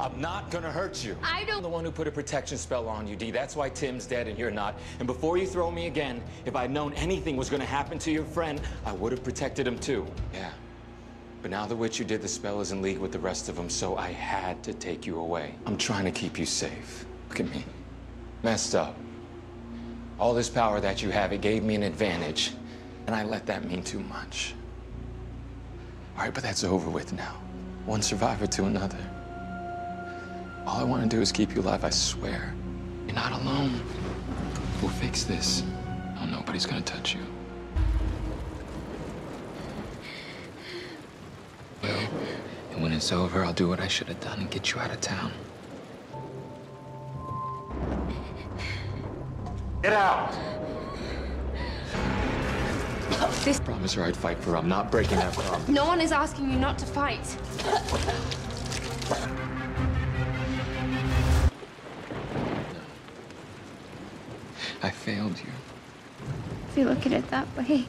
I'm not gonna hurt you. I don't- I'm the one who put a protection spell on you, D. That's why Tim's dead and you're not. And before you throw me again, if I'd known anything was gonna happen to your friend, I would have protected him too. Yeah. But now the witch who did the spell is in league with the rest of them, so I had to take you away. I'm trying to keep you safe. Look at me. Messed up. All this power that you have, it gave me an advantage. And I let that mean too much. All right, but that's over with now. One survivor to another. All I want to do is keep you alive, I swear. You're not alone. We'll fix this. Oh, nobody's gonna touch you. Well, and when it's over, I'll do what I should have done and get you out of town. Get out! This. Promise her I'd fight for her. I'm not breaking that promise. No one is asking you not to fight. I failed you. If you look at it that way,